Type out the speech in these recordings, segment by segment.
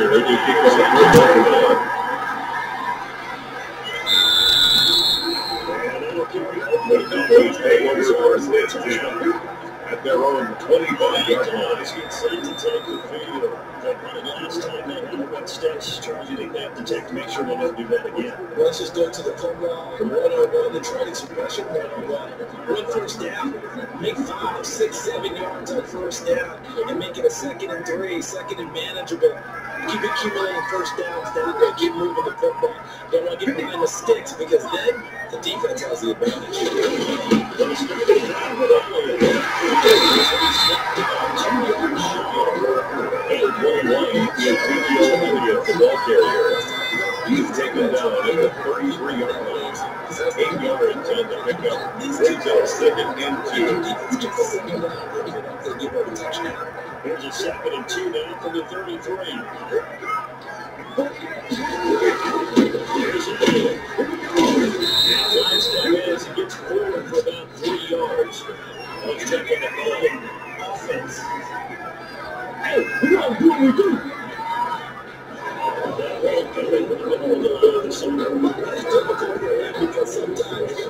Tucker to kick off the Baltimore. At their own 25-yard line. To take the field. They punted last time they had it. What steps, Charles, do you think they have to to make sure they don't do that again? Let's just go to the and try to suppression one-on-one. One first down, make five, six, seven yards on the first down, and make it a second and three, second and manageable. Keep accumulating first downs down there, keep moving the football. Don't want to get behind the sticks because then the defense has the He's second and two. Here's a second and two now from the 33. Here's a deal. He gets forward for about three yards. Let's the ball. Offense. Hey, what do we do? Because sometimes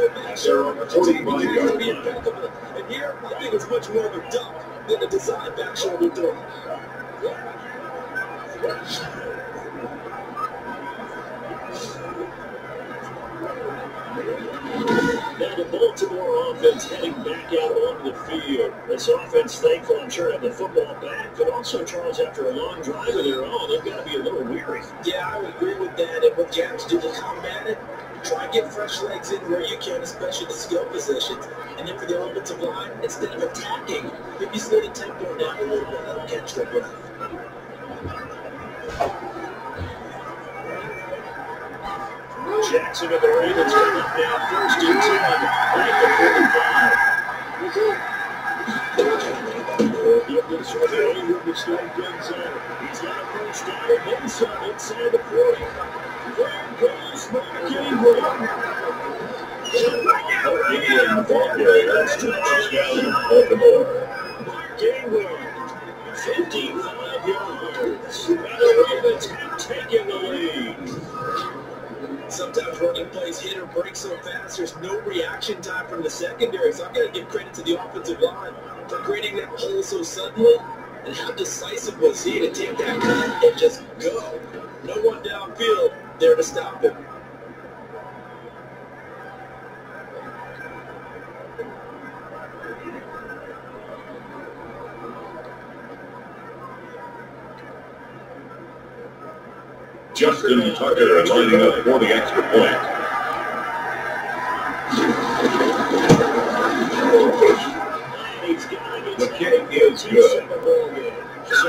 and 10. They're on the 45-yard. And here, I think it's much more of a dump than a design back shoulder throw. Now the Baltimore offense heading back out onto the field. This offense thankful, I'm sure, have the football back, but also, Charles, after a long drive of their own, they've got to be a little weary. Yeah, I would agree with that. And what to do to combat it, try and get fresh legs in where you can, especially the skill positions. And then for the offensive line, instead of attacking, maybe slow the tempo down a little bit. That'll catch their breath. Jackson of the Ravens coming down first and 10 at the 45. Get this right the zone. He's got a first down inside the 40. There goes Mark Ingram. That's touchdown Baltimore. Mark Ingram, 55 yards. And the Ravens have taken the lead. Sometimes running plays hit or break so fast, there's no reaction time from the secondary. So I've got to give credit to the offensive line for creating that hole so suddenly. And how decisive was he to take that cut and just go? No one downfield there to stop him. Justin Tucker lining up for the extra point. The kick is good.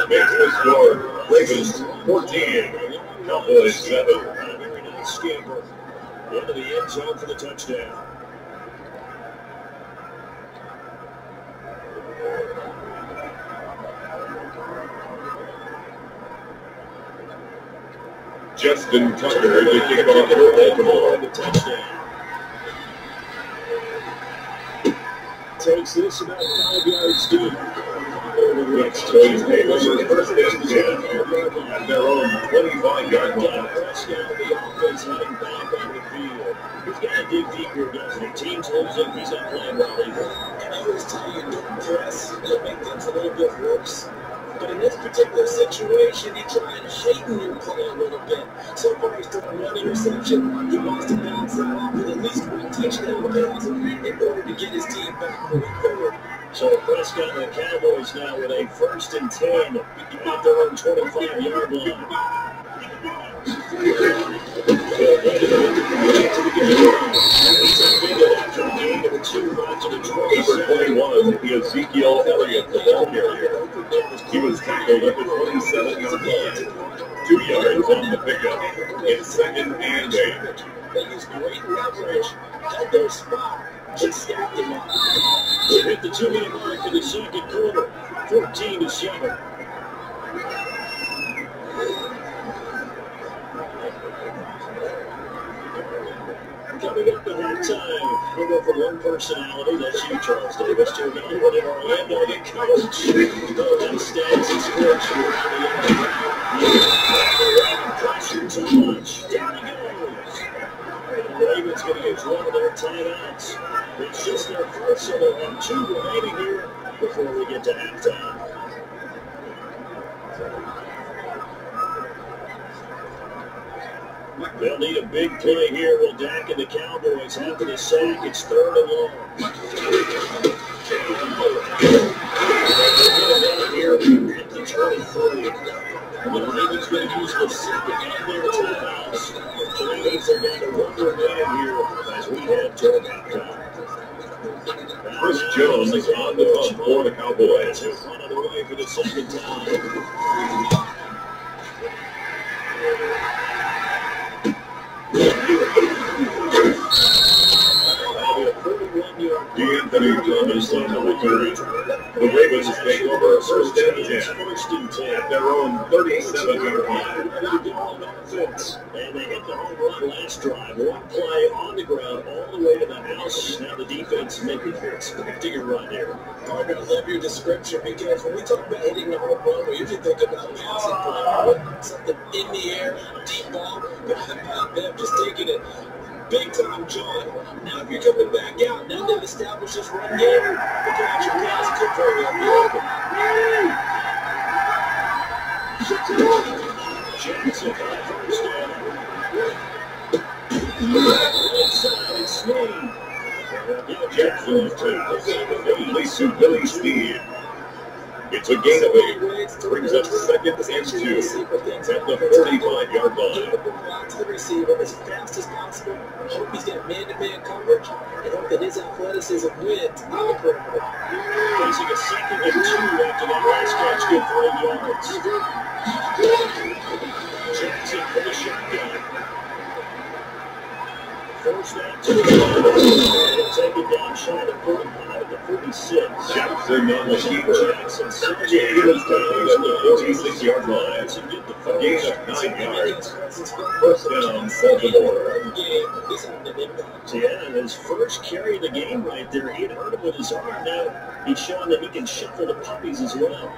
Makes the score Ravens 14, 7. Very nice scamper into the end zone for the touchdown. Justin Tucker to kick off for Baltimore. The touchdown. Takes this about five yards deep. First and 10 at their own 25-yard line. The on the. He's got to dig deep here, doesn't he? Teams losing, he's not playing well either. And I always tell you, don't press. You'll make things a little bit worse. But in this particular situation, try and heighten your play a little bit. So far, he's thrown one interception. He wants to bounce off with at least one touchdown pass in order to get his team back. So Prescott and the Cowboys now with a first and 10 at their own 25-yard line. Number 27. 21, Ezekiel Elliott, the ball carrier. He was tackled at the 27-yard line. two yards on the pickup, in second and eight. They used great leverage, at their spot, and stacked him up. We hit the two-minute mark in the second quarter, 14 to 7. Coming up at halftime, we'll go from one personality, that's you, Charles Davis, to another one in Orlando, the coach. That stands and from around the Pressure too much. Down he goes. The Ravens going to use one of their timeouts. It's just their first, of they'll have two remaining here before we get to halftime. They'll need a big play here. Will Dak and the Cowboys have to sack? It's third and long. Here at the 23. And the Ravens going to use the second and their timeouts. They're down to one remaining here as we head toward halftime. Chris Jones is on the punt for the Cowboys. One of the way for the second time. That'll be a 41-yard De'Anthony Thomas on the return. The Ravens take over first and 10 First and 10. at their own 37-yard line. Ready to go on offense. And they hit the home run last drive. One play on the ground all the way to the house. Now the defense maybe they're expecting a run here. I'm going to love your description because when we talk about hitting the home run, we usually think about passing play, something in the air, deep ball. But big time, John? Now, if you're coming back out, now they've established this run game, the Patrick pass could very well be open. Jackson for the first down. Inside, Snead. Jackson takes complete to Billy Steed. It's a gain of eight. Brings up second and two at the 45-yard line. To the receiver as fast as possible. Hope he's got man-to-man coverage, and hope that his athleticism wins on the perimeter. Facing a second and two after that last catch, good for eight yards. Jackson for the shotgun. First down, two. They'll take it down shy of 45 at the 46. Jackson on the keeper. Jackson, seven is yards. at the 46-yard line. The A gain first. of nine yards. First down, Baltimore. Game, he's having. Yeah, his first carry of the game right there, he had hurt him with his arm. Now he's showing that he can shuffle the puppies as well.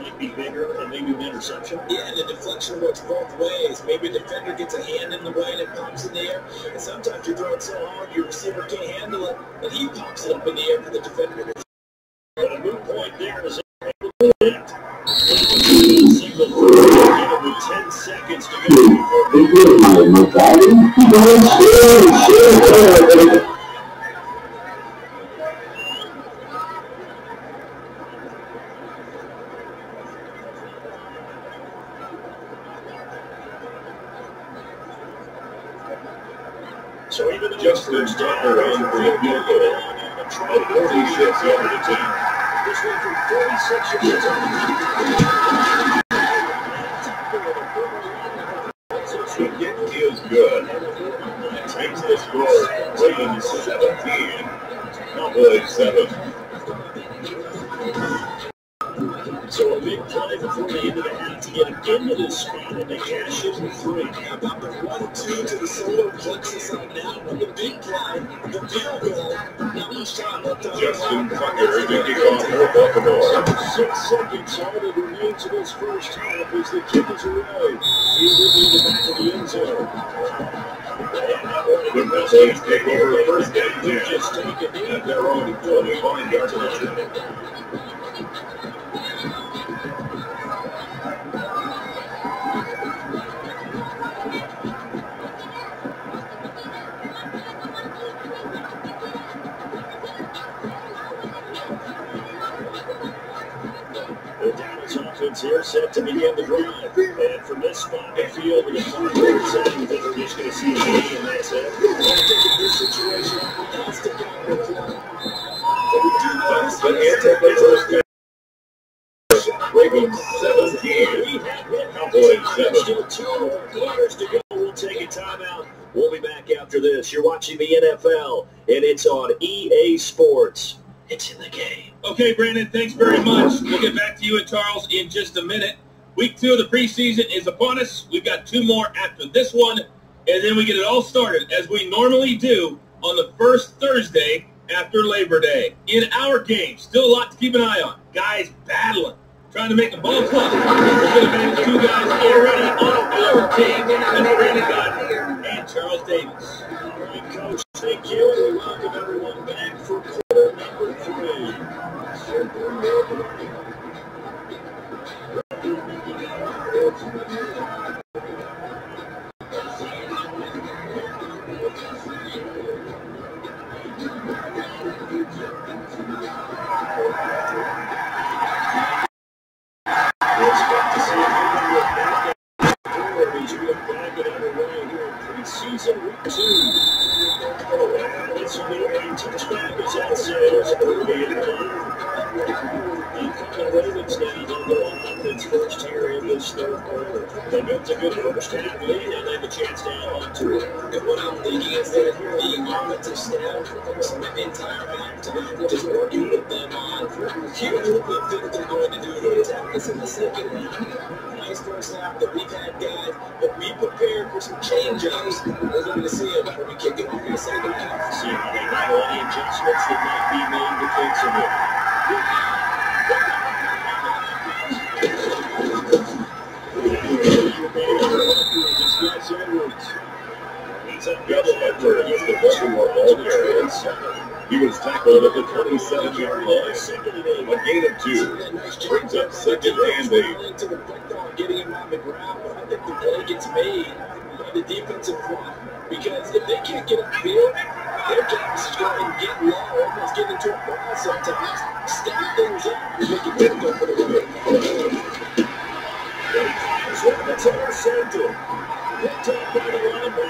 Might be bigger than maybe an interception. Yeah, and the deflection works both ways. Maybe a defender gets a hand in the way and it pops in the air. And sometimes you throw it so hard your receiver can't handle it, and he pops it up in the air for the defender to But a moot point there is able to connect. Single with 10 seconds to go. este, con Dallas here set to begin the drive. And from this spot, they feel the 500 seconds that they're just going to see a knee, and that's it. I think the. But into the first down. Ravens 17. We have hit Cowboys. Still two quarters to go. We'll take a timeout. We'll be back after this. You're watching the NFL, and it's on EA Sports. It's in the game. Okay, Brandon, thanks very much. We'll get back to you and Charles in just a minute. Week two of the preseason is upon us. We've got two more after this one, and then we get it all started as we normally do on the first Thursday after Labor Day. In our game, still a lot to keep an eye on. Guys battling, trying to make the ball fly. We're going to two guys already on our team. Brandon and Charles Davis. Coach, thank you. and Welcome everyone And coming Ravens now on offense first here in this third quarter. They built a good first half lead, now they have a chance now on to it. And what I'm thinking is that the offensive staff spent the entire halftime just working with them on here's what they're going to do to attack us in the second half. Nice first half that we've had guys, but be prepared for some change-ups. We're going to see them when we kick it off in the second half. See how they handle any adjustments that might be made defensively. He was tackled at the 27-yard line. A gain of two. Brings up second and eight. Getting him on the ground, I think the play gets made by the defensive front because if they can't get their job is to and get low, almost get into a ball sometimes, things up, and make it difficult for the to say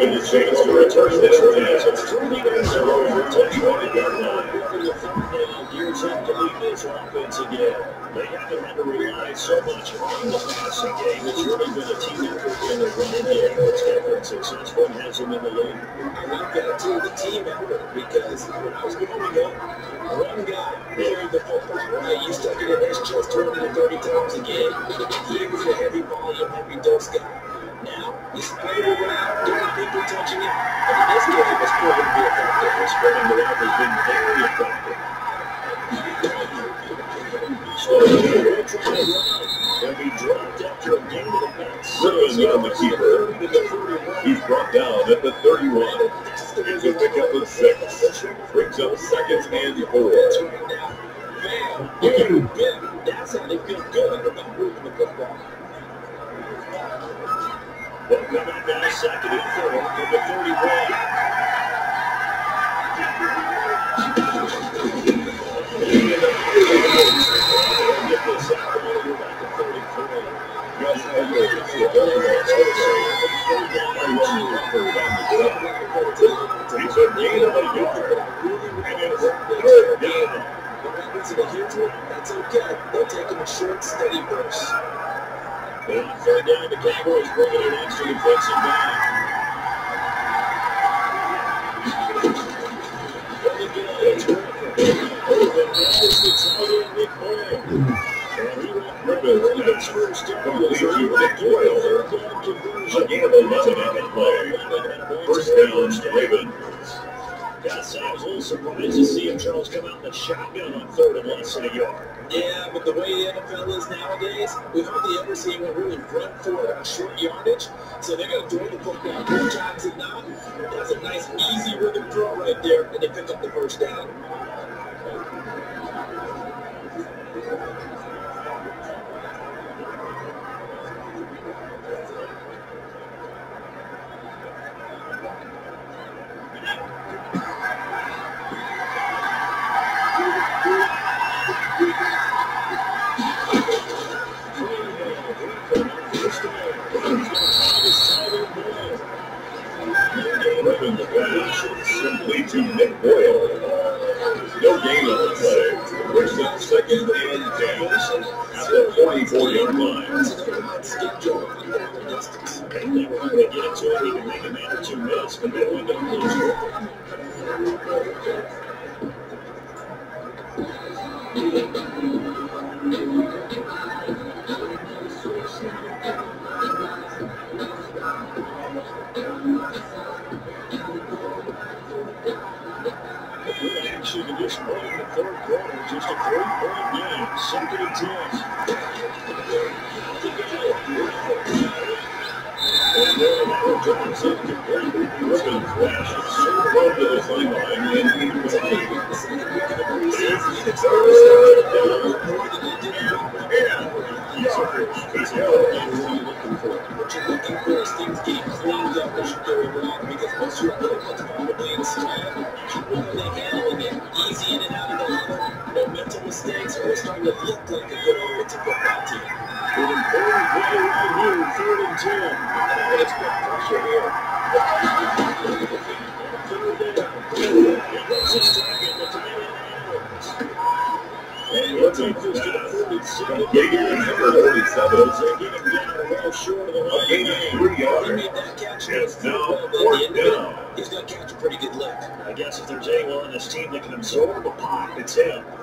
14. The chance to return this pass. They're over 25-yard line. Gears have to lead this offense again. They haven't had to rely so much on the passing game. It's really been a team effort in the running game. It's been successful and has him in the league. And I've got to the team effort because when I was growing up, one guy carried the football? You stuck it in his chest 20 to 30 times a game. He was a heavy volume, heavy dose guy. Now, he's spread it around, different people touching it. And in this game, it's proven to be effective. And spreading it out has been very effective. And he dropped after a game of the best. Ribbon on the keeper. He's brought down at the 31. It's a pickup of six. Brings up seconds and four. Bam. That's how they feel good about moving the football. Well, coming down second and four gain of a yard. And it's third down. If it? That's okay. Take them in short, steady bursts. And third down, the Cowboys bringing an extra defensive back. And first down. complete to they Nick get a Boyle. down gain of 11 on play. First down, Ravens. Gosh, I was a little surprised to see him, Charles, come out in the shotgun on third and less than a yard. Yeah, but the way the NFL is nowadays, we hardly ever see anyone really run for it on short yardage. So they're going to throw the football more times than not. That's a nice, easy rhythm throw right there, and they pick up the first down. Nick Boyle. No gain on the play. First and second and 10 at the 44-yard line. They never really get it to him. He can make a man or two miss, but they don't end up team that can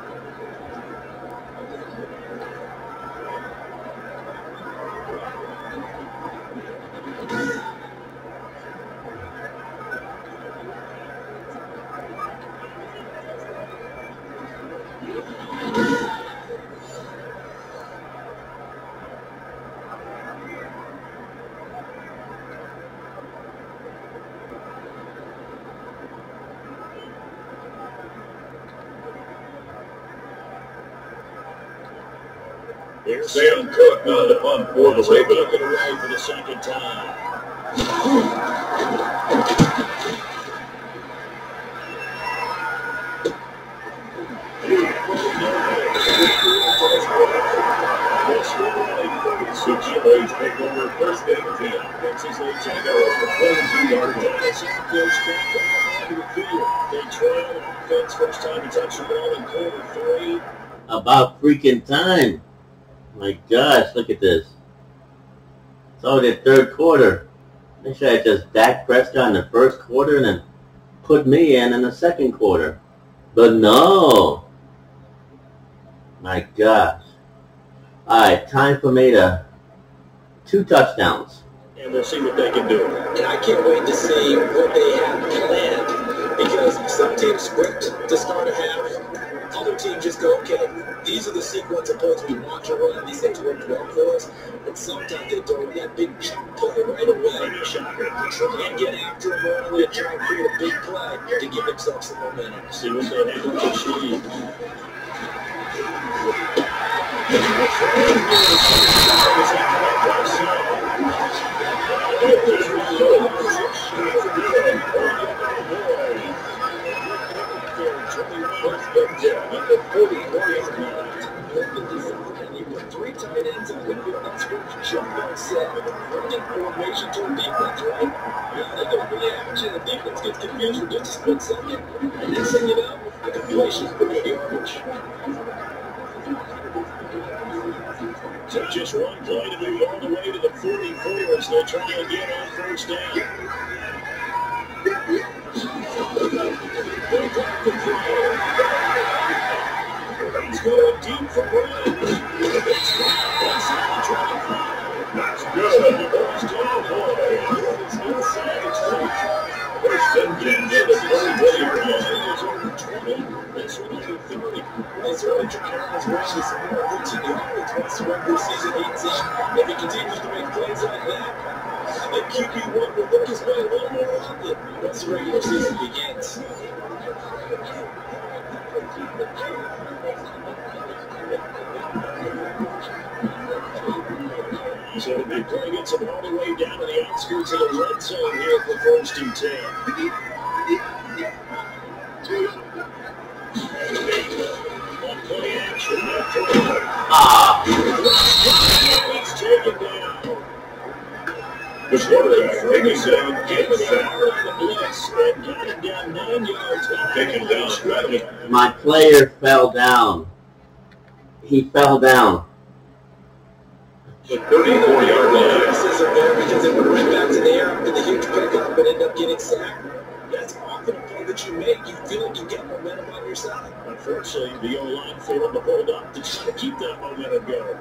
Sam Koch on the punt for the Ravens. it away for the second time. The take over first and 10 at the 22-yard line. They trail offense first time he touched the ball in quarter three. About freaking time. My gosh, look at this. It's So the third quarter. They should have just Dak Prescott in the first quarter and then put me in in the second quarter. But no. My gosh. All right, time for me to two touchdowns. And we'll see what they can do. And I can't wait to see what they have planned because some teams script to start a half. Other teams just go, okay, these are the sequence of plays we want to run. These things work well for us. And sometimes they don't. that big chunk play right away and get after them early and try and create a big play to give themselves some momentum. See what they have to achieve. Three tight ends are going to be on that script. Shotgun set. Running formation to defense, right? Yeah, they go play action. The defense gets confused for just a split second. And next thing you know, the completion's pretty garbage. So just one play to move all the way to the 44 as they try again on first down. He's going deep for Brown. Inside the 25. That's good. Down, the 25. First and 10 at the 30-yard line. 20. That's really 30. It's early Travis Brown is more the offense once the regular season 18. If he continues to make plays like that, think QB1 will look his way little more often once the regular season begins. So the big play gets him all the way down to the outskirts of the red zone here for first and 10. One play action. He's taken down. The quarterback taking Gave it Sack. out on the blitz and got him down nine yards. Taken down my player fell down. He fell down. The 34-yard line. Passes are there because they went right back to the air after the huge pickup and end up getting sacked. That's often a play that you make. You feel like you get momentum on your side. Unfortunately, the O-line failed to hold up to try to keep that momentum going.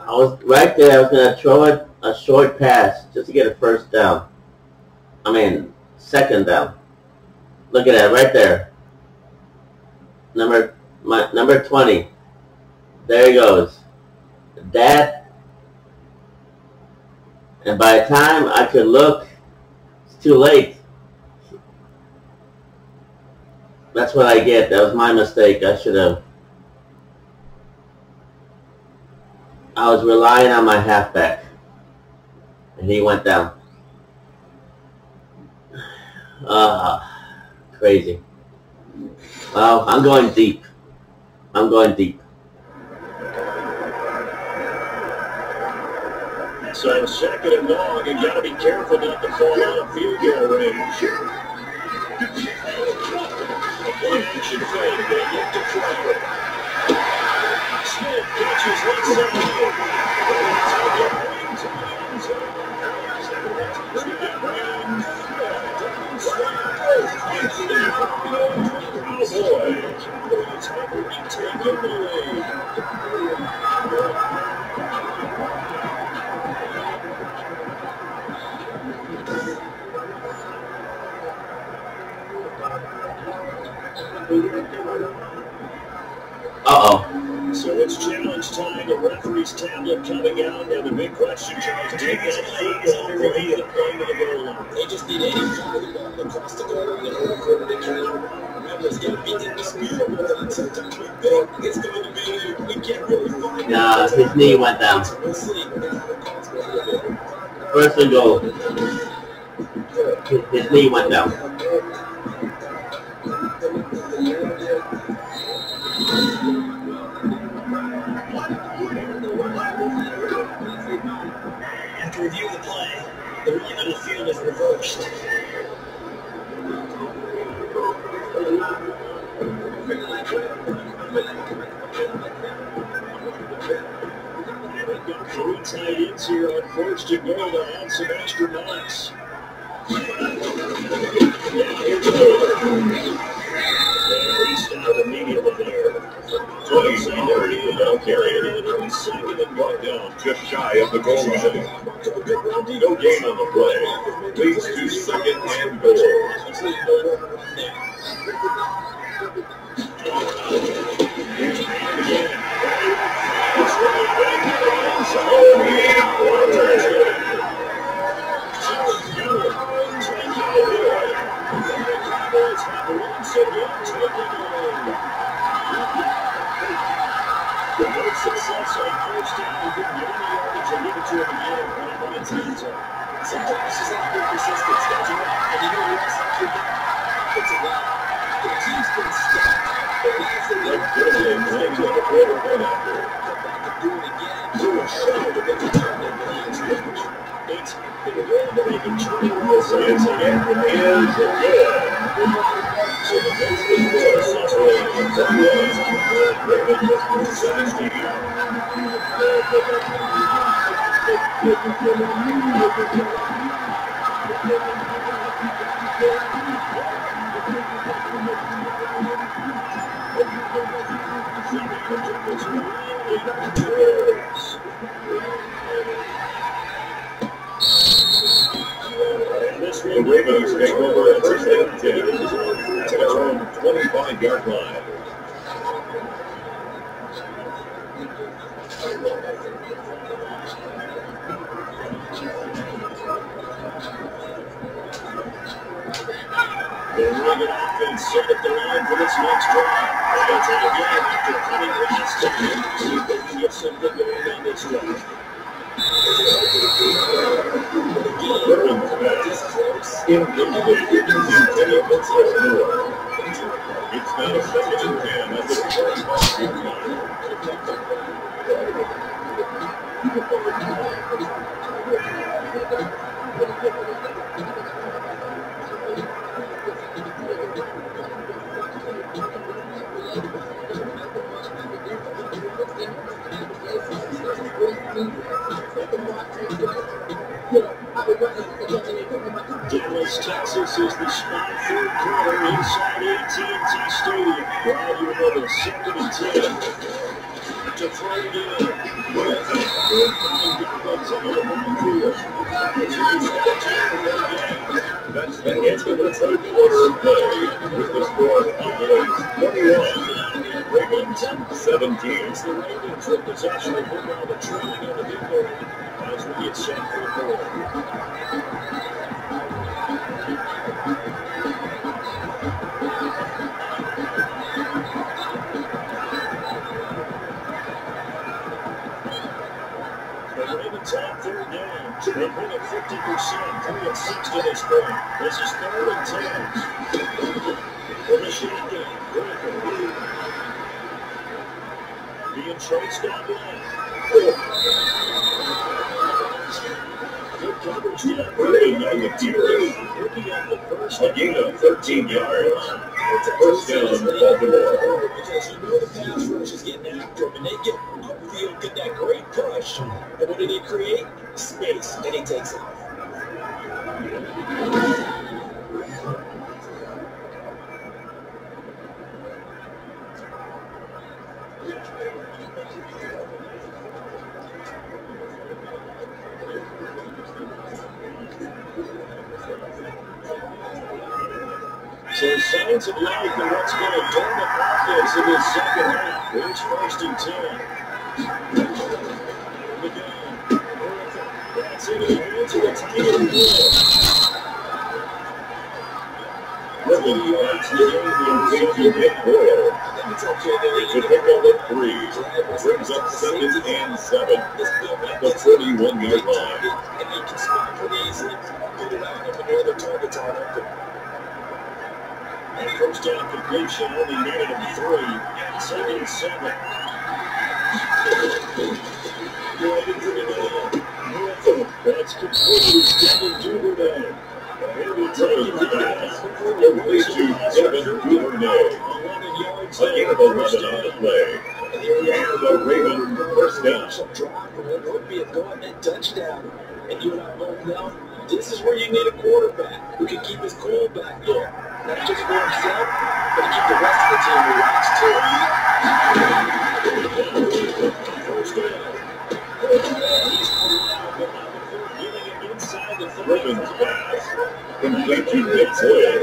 I was right there. I was gonna throw it a short pass just to get a first down. I mean, second down. Look at that right there. Number my number twenty. There he goes. That. And by the time I could look, it's too late. That's what I get. That was my mistake. I should have. I was relying on my halfback, and he went down. Ah, crazy. Well, I'm going deep. I'm going deep. So second and long, you got to be careful not to fall out of field goal range. One action fake, they get to throw. Smith catches left side. Uh-oh. So it's challenge time. The referee's tablet coming out, and the big question, Charles, do you get football underneath the plane to the goal line? They just need 85 of the ball across the goal line in order for them to count. It's to be that it's to be, we can't Nah, his knee went down. First and goal. His knee went down. Here on first and goal to some extra Knox. And he stopped immediately there. 20 minority the ball carrier. Second and down just shy of the goal line. No gain on the play. Leads to second and goal. It's in Ravens take over at first and 10 at their own 25-yard line. The Reagan offense set up the line for this next drive. They'll take again after coming last time. See if they can get something going on this drive. Ravens pass. Incomplete. Intended for Moore. It's now second and 10 at the 25-yard line. Dallas, Texas is the spot third quarter inside AT&T Stadium. Glad you're with us. Second and 10. To throw it in. Well, good find defense on the field. That's the end of the third quarter of play with the score Cowboys 21, Ravens 17. It's the Ravens with possession of football, but trailing on the big board as we get set for the fourth. They've been at 50%, 3 and 6 to this point. This is third and 10. For the shotgun. Griffin. Being chased down line. Good coverage down. The tier. Picking up the first A gain of 13 yards. First down, Baltimore. Because you know the pass rush is getting after him, and they get upfield, get that great push. And what did he create? Space, and he takes off. So signs of life in what's been a dormant offense in this second half. Here's first and ten. McGowan. That's into the hands of the tight end. Ravens pass incomplete to Nick Boyle. Pickup of three. Brings up second and seven at the 41-yard line. And of. And first down completion, only needed him three. Second and seven. The middle. That's completed. Devin Duvernay. He'll be taking the pass. Complete to Devin Duvernay. 11 yards A game of 11 on the play. And the Ravens first down. Drive, would be a go-ahead touchdown. And you and I both know this is where you need a quarterback who can keep his cool back there. Not just for himself, but to keep the rest of the team relaxed too. First down. The Ravens 35. pass. Complete to Nick Boyle.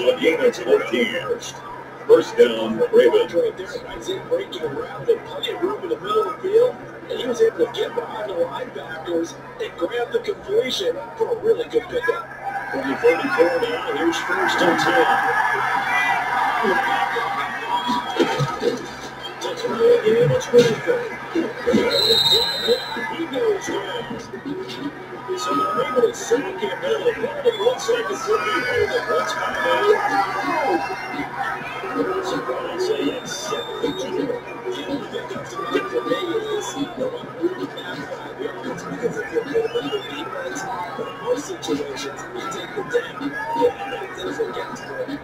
A gain of 14. First down, Ravens. Right there, Isaiah breaking around and plenty of room in the middle of the field. And he was able to get behind the linebackers and grab the completion for a really good pickup. From the 34 now, here's first and 10. To throw again, it's Bradford. He goes down. So they're able to sack him now. The penalty looks like it's going to be holding. Let's find out. So Isaiah, 72. The only in you take the down. Yeah, that doesn't get to it.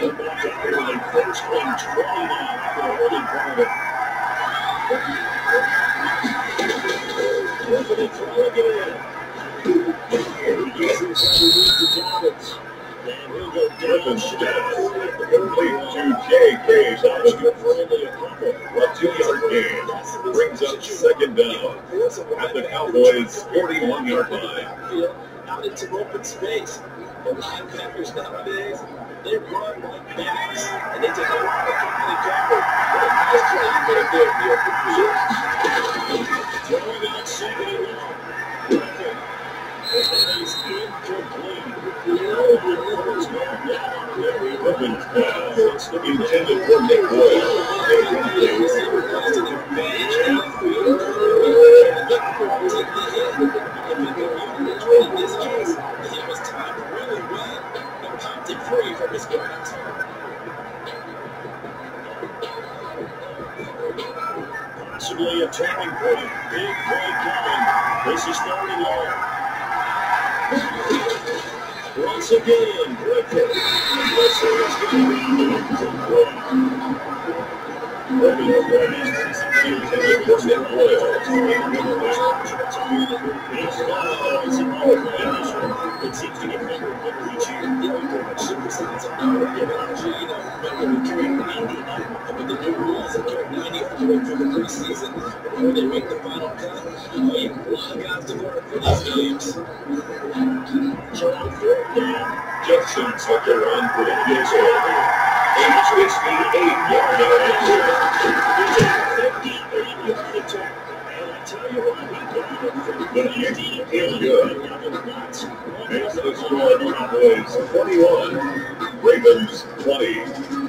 They're back up here in first and 20 now after the holding penalty. Flipping it through again. He gets inside the lead to Dobbins. And short. pass. Complete to J.K. Only a two-yard gain. Brings up second down. At the Cowboys' 41-yard line. Out into open space. The linebackers nowadays, they run like backs, and they take a lot of company cover. What a nice job they did in the open field. Throwing on second and long. Bradford. And he's incomplete. No good first down now. Very Ravens Intended for Boyle. Incomplete. Out. a 58-yard attempt. And I tell you what, he got it from The 50 is good. 80. That's Makes the score Cowboys 41, Ravens 20.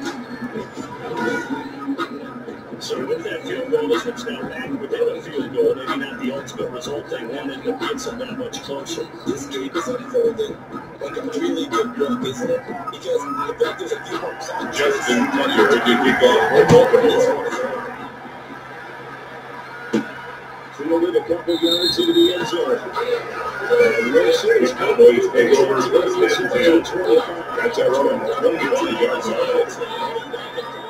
So with that field goal, this one's now back within a field goal. Maybe not the ultimate result they wanted, but gets them that much closer. This game is unfolding like a really good book, isn't it? Because I bet there's a few more plot Justin Tucker off for Baltimore. Fielded a couple yards into the end zone. The Cowboys take over first and 10. That's our own 21-yard line.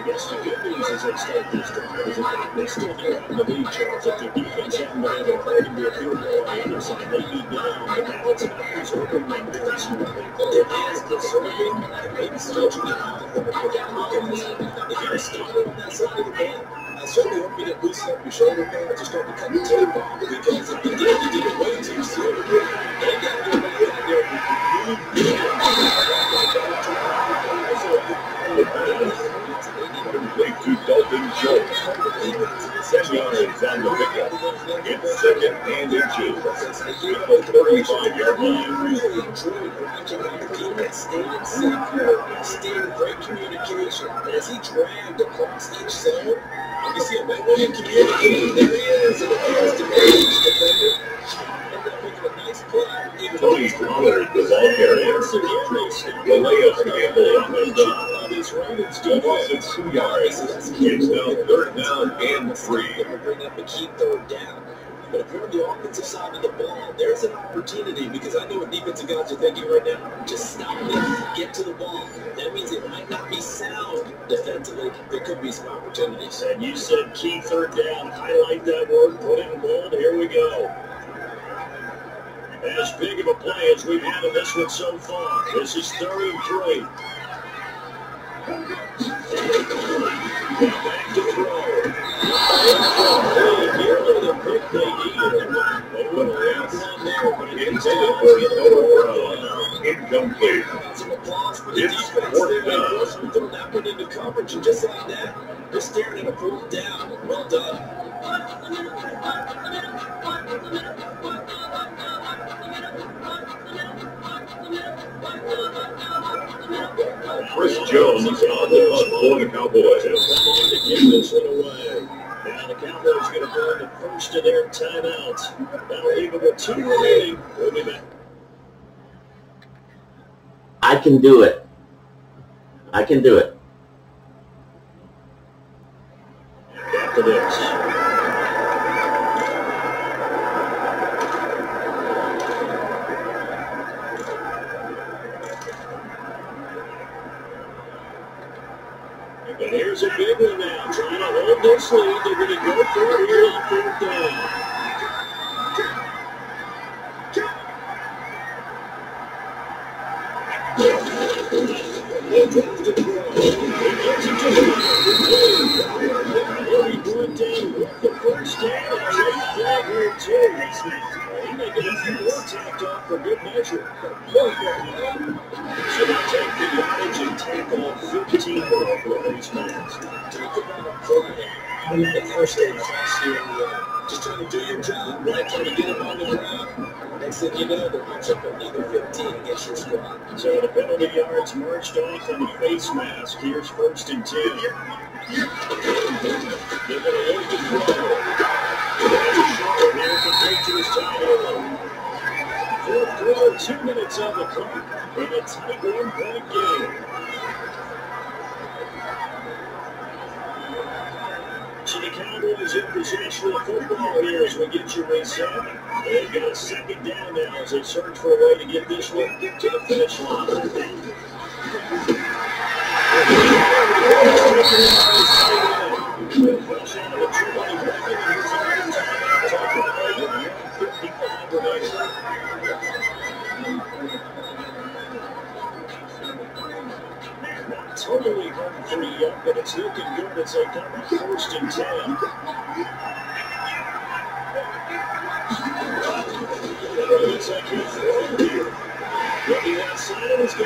I guess the good news is they this drive is that they still have the lead, Charles. If their defense hadn't been able to to be a field goal on the other side, they'd be down. But it's about preserving them defensively. It is conserving and maybe stretching it out a little bit because if you're starting that side of the ball, I certainly hope you didn't loosen up your shoulder pads or start to cut the off because if you did, you did it way too soon. They got get back out there and Complete to Dalton Schultz. 10 yards on the pickup. It's second and inches. At the 35-yard line. really enjoyed watching how your teammates stayed in sync here, stayed in great communication. As he across each zone, you see a and Tony Pollard, the ball carrier. The layup gamble on the done. A loss of two yards. It's now third down and three. Bring up a key third down. But if you're on the offensive side of the ball, there's an opportunity because I know what defensive guys are thinking right now. Just stop it, get to the ball. That means it might not be sound defensively. There could be some opportunities. And you said key third down. Highlight that word, put it in bold. Here we go. As big of a play as we've had in this one so far. This is third and three. Incomplete. It's fourth down. throw that one into coverage, just like that, they're staring at a fourth down. Well done. Chris Jones on the punt for the Cowboys. to give this one away. Now the Cowboys are going to burn the first of their timeouts. That'll leave them with two remaining. We'll be back. I can do it. I can do it. After this. But here's a big one now. Trying to hold this lead. They're going to go for it here on fourth down. He went down the first down and too. A few more tacked off for good measure. So take the and tackle 15 more for these fans. Talk about a program. The first day class here, in uh, just trying to do your job, right? Trying to get them on the ground. Next thing you know, they're punching up another 15 against your squad. So the penalty yards marched off on the face mask. Here's first and 10. They're going to look to throw. A here for Patriots tight end. Fourth quarter, two minutes on the clock in a tight one-point game. So the Cowboys in possession of football here as we get you reset. They've got a second down now as they search for a way to get this one to the finish line. Free but it's looking good as they come up first and 10. Looks like he'll throw it here. And it's to.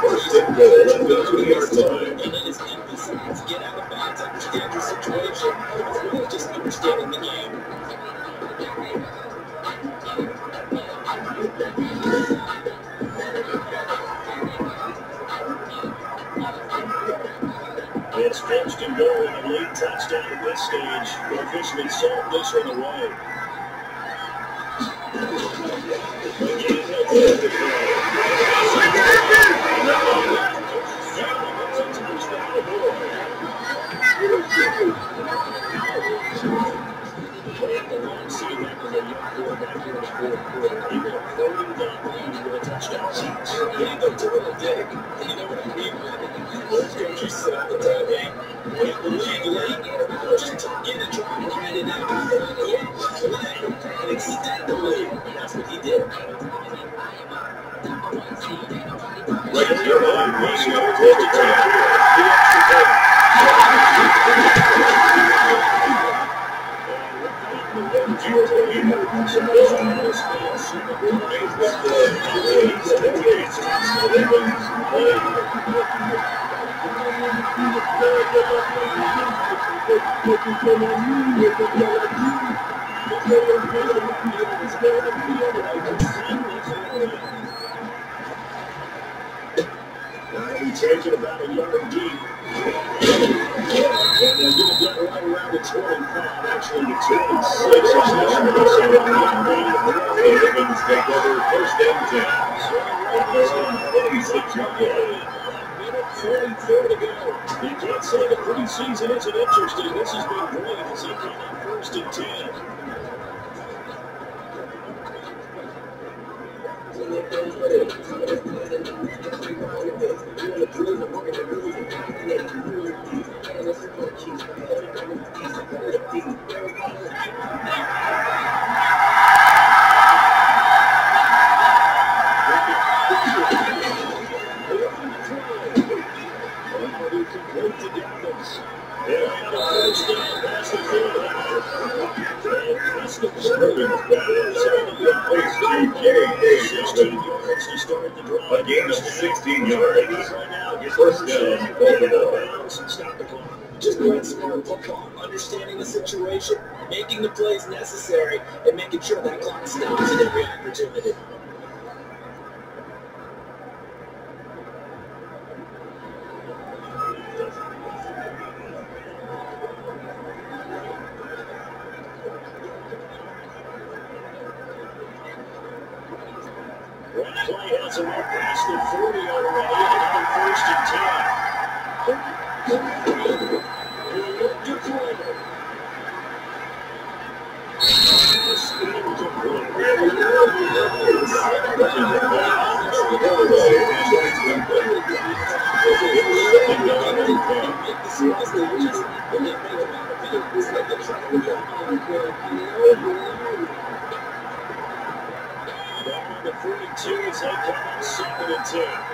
First and goal at the two-yard line. Quarterback here in the fourth quarter. He will throw him down the line with a touchdown. Yeah, go do it. And you know what I mean? Most coaches sit out the time, hey, hit the league He's going to take the extra point. Now we take it about a yard deep. And they're going to get right around the 25, actually wrestling to two and six. The Ravens take over first and ten. Twenty-six yard line. Minute 44 to go. You can't say the preseason isn't interesting. This has been great as they come up first and 10. Already complete to Douglas. They have a first down past the 40. And Preston Ravens back. Place to J.A. 16 yards to A gain of 16 yards. First down, Baltimore. stop the clock. Just playing smart football, understanding the situation, making the plays necessary, and making sure that clock stops at every opportunity. One play has him up past the 40 already, another first and 10. He'll look to Clever. Pass incomplete. Down to 42 as they come up second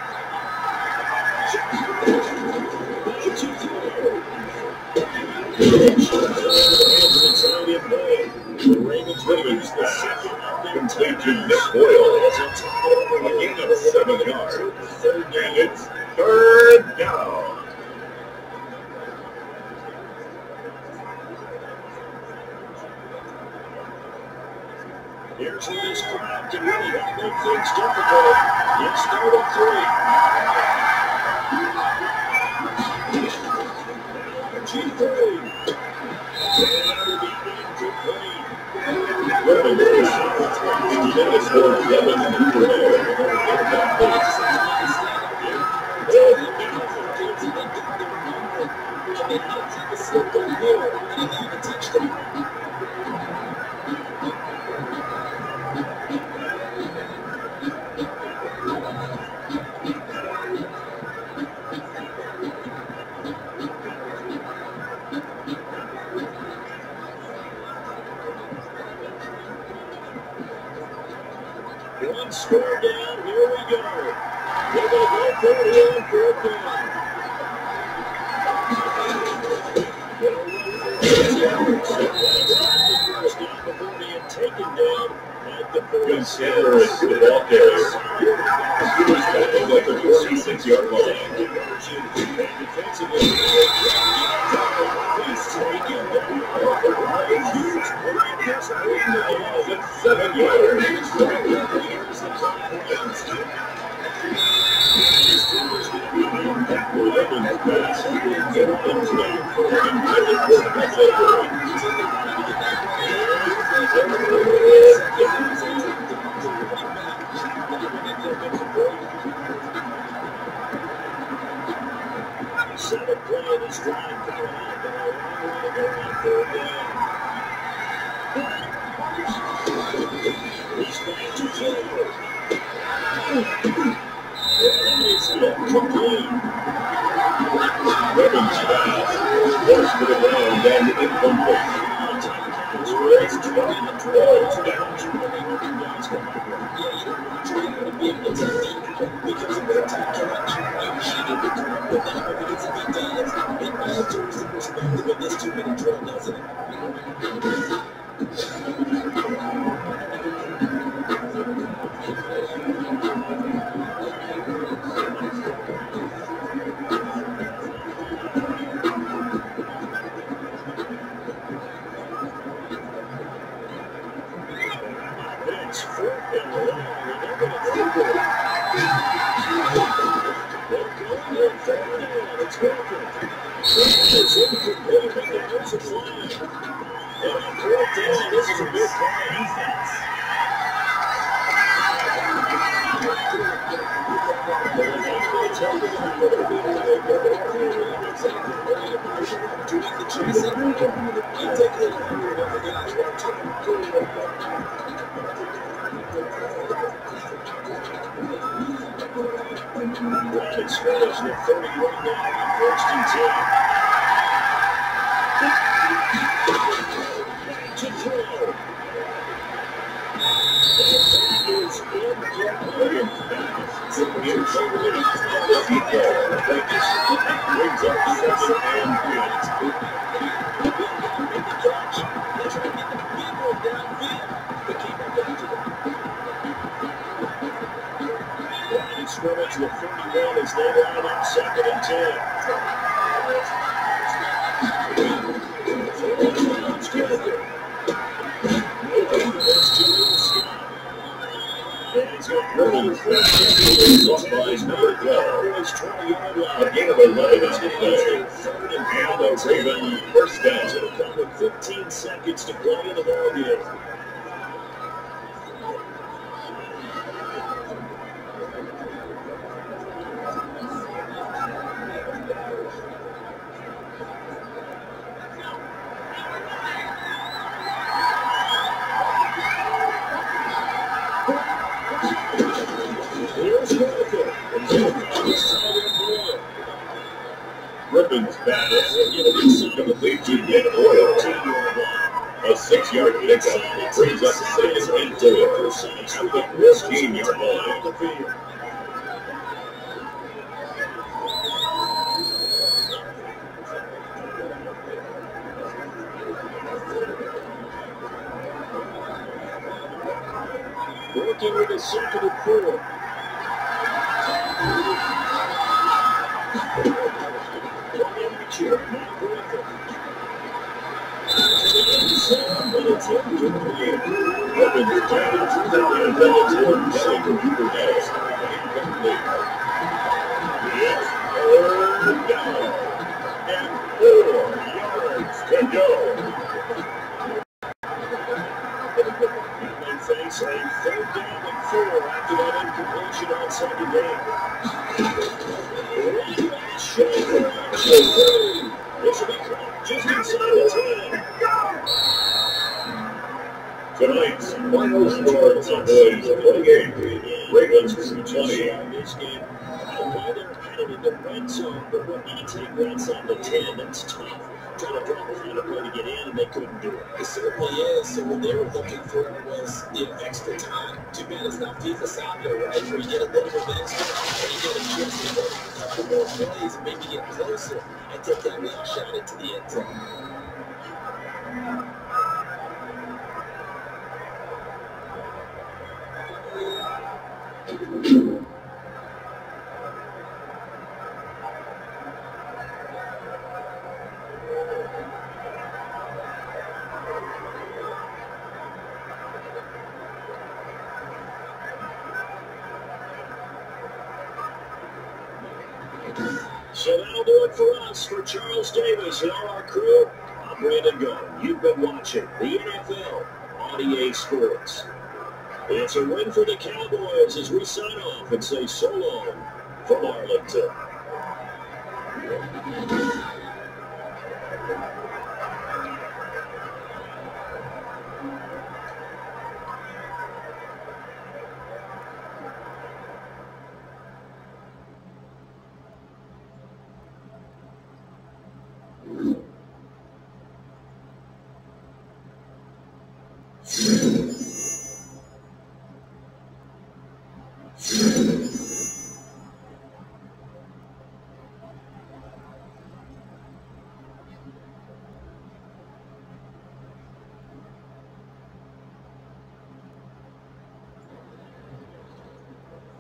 going to go for it here on fourth down. Taken down at the Good 46. center is the ball carrier. Steelers back over at the 46 yard line. Ravens back. Seven play in this drive coming up, and a long way to go on third down. He's back to throw. And it's incomplete. Ravens Forced to the ground and incomplete. It's 20 to 12. Down to you guys. Yeah, you don't want your guy to be able to take the out because of that time connection. You needed 15 in the red zone, but when take runs on the 10, that's tough. Trying to draw the line of play to get in, and they couldn't do it. It certainly is. So what they were looking for was know, extra time. Too bad it's not FIFA soccer, right? Where you get a little bit of extra time, you get a chance to go a couple more plays maybe get closer and take that real shot into the end zone. So that'll do it for us, for Charles Davis and all our crew. I'm Brandon Gaudin. You've been watching the NFL on EA Sports. It's a win for the As we sign off and say so long from Arlington.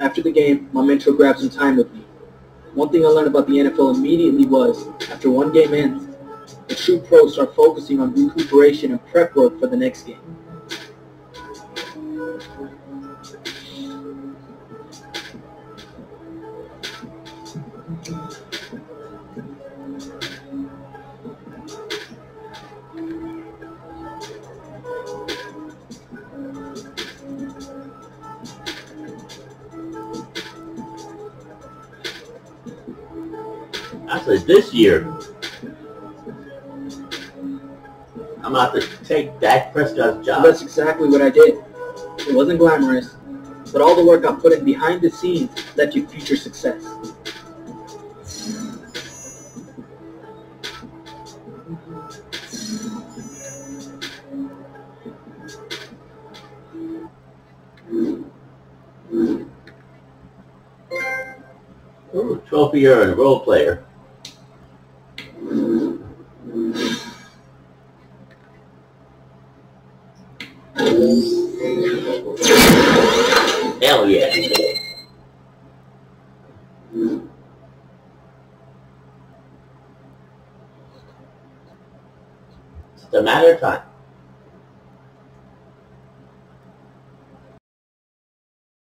After the game, my mentor grabbed some time with me. One thing I learned about the NFL immediately was, after one game ends, the true pros start focusing on recuperation and prep work for the next game. This year, I'm about to take Dak Prescott's job. that's exactly what I did. It wasn't glamorous, but all the work I put in behind the scenes led to future success. Ooh, trophy earned, role player.